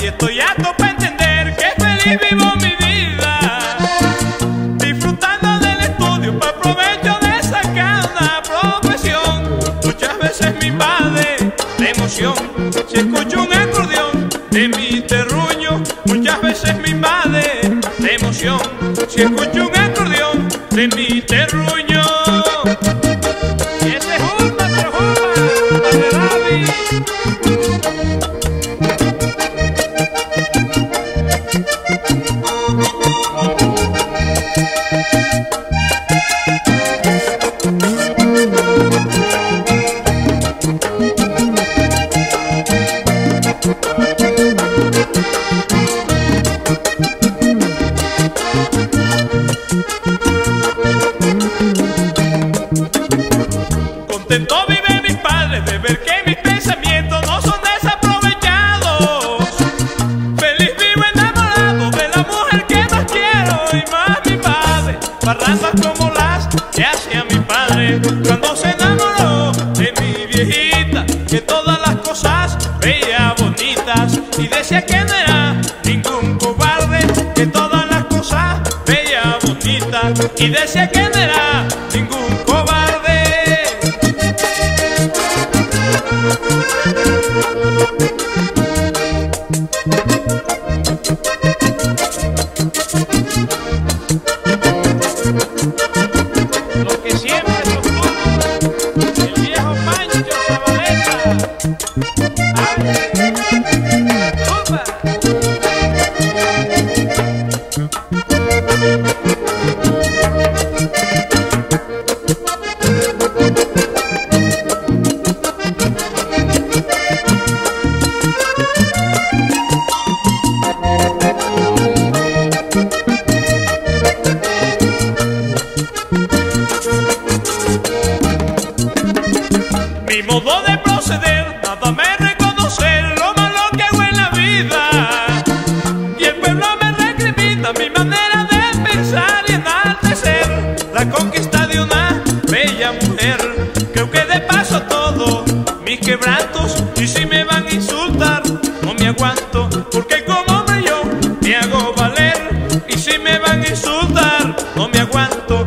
y estoy harto para entender que feliz vivo mi vida. Disfrutando del estudio para provecho de sacar una profesión. Muchas veces mi padre de emoción si escucho un acordeón de mi terruño. Muchas veces mi madre de emoción si escucho un acordeón de mi Contento vive mis padres de ver que mis pensamientos no son desaprovechados. Feliz vivo enamorado de la mujer que más quiero y más mi padre. Barrandas como las que hacía mi padre cuando se enamoró de mi viejita. Que todas las cosas veía bonitas y decía que no era ningún cobarde. Que todas las cosas veía bonitas y decía que no era Mi modo de proceder, nada me manera de pensar y enaltecer la conquista de una bella mujer. Creo que de paso todo mis quebrantos y si me van a insultar no me aguanto porque como hombre yo me hago valer y si me van a insultar no me aguanto